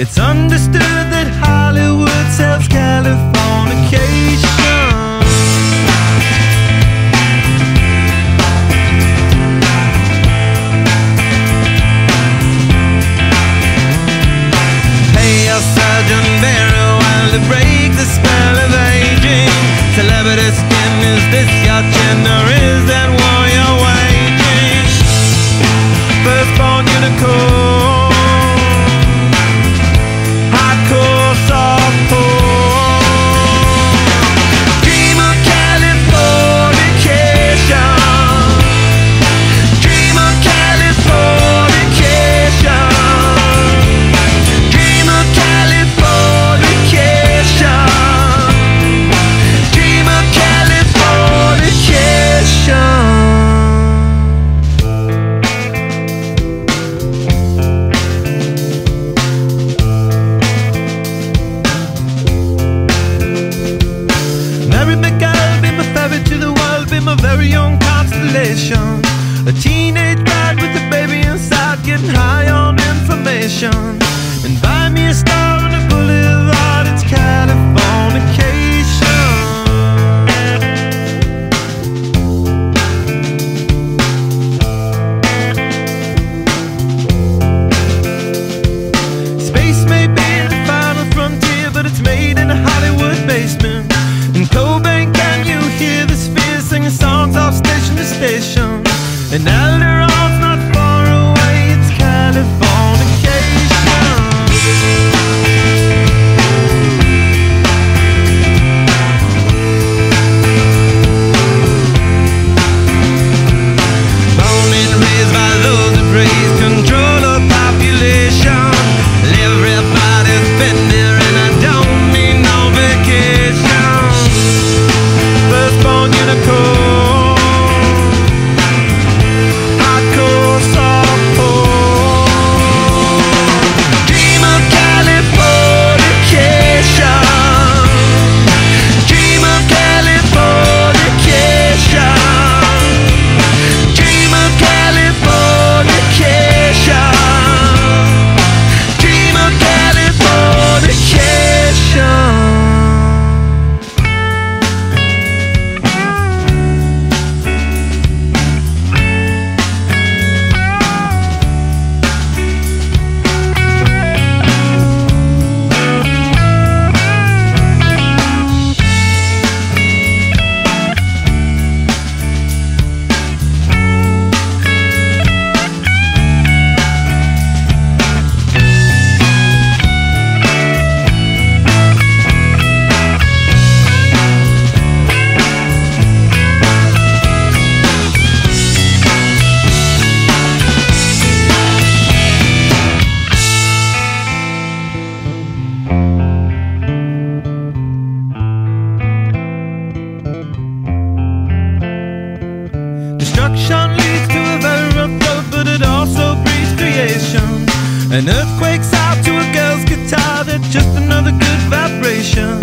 It's understood that Hollywood sells Californication. Pay a surgeon very well to break the spell of aging. Celebrity skin, is this your chin or is that war you're waging? Firstborn unicorn, constellation. A teenage bride with a baby inside, getting high on information. And buy me a star And Alderon's Destruction leads to a very rough road, but it also breeds creation. An earthquake's out to a girl's guitar, that's just another good vibration.